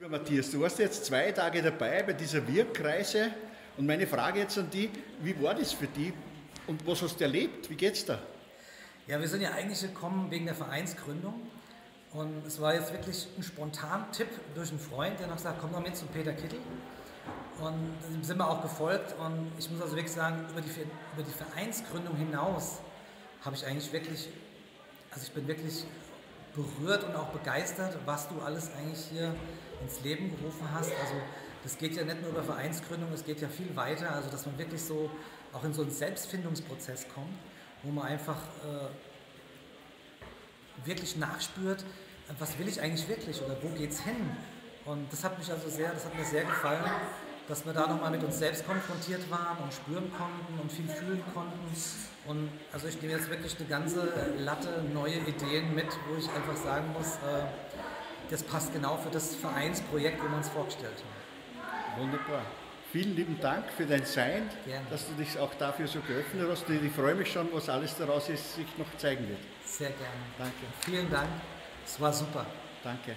Lieber Matthias, du warst jetzt zwei Tage dabei bei dieser Wirkreise und meine Frage jetzt an dich, wie war das für dich und was hast du erlebt? Wie geht's da? Ja, wir sind ja eigentlich gekommen wegen der Vereinsgründung und es war jetzt wirklich ein spontan Tipp durch einen Freund, der noch sagt, komm doch mit zum Peter Kittel. Und dem sind wir auch gefolgt und ich muss also wirklich sagen, über die, über die Vereinsgründung hinaus habe ich eigentlich wirklich, also ich bin wirklich berührt und auch begeistert, was du alles eigentlich hier ins Leben gerufen hast. Also das geht ja nicht nur über Vereinsgründung, es geht ja viel weiter, also dass man wirklich so auch in so einen Selbstfindungsprozess kommt, wo man einfach äh, wirklich nachspürt, was will ich eigentlich wirklich oder wo geht's hin? Und das hat mich also sehr, das hat mir sehr gefallen, dass wir da nochmal mit uns selbst konfrontiert waren und spüren konnten und viel fühlen konnten. Und also ich nehme jetzt wirklich eine ganze Latte neue Ideen mit, wo ich einfach sagen muss, äh, das passt genau für das Vereinsprojekt, wo wir uns vorgestellt haben. Wunderbar. Vielen lieben Dank für dein Sein, Gerne. dass du dich auch dafür so geöffnet hast. Ich freue mich schon, was alles daraus ist, sich noch zeigen wird. Sehr gerne. Danke. Vielen Dank. Es war super. Danke.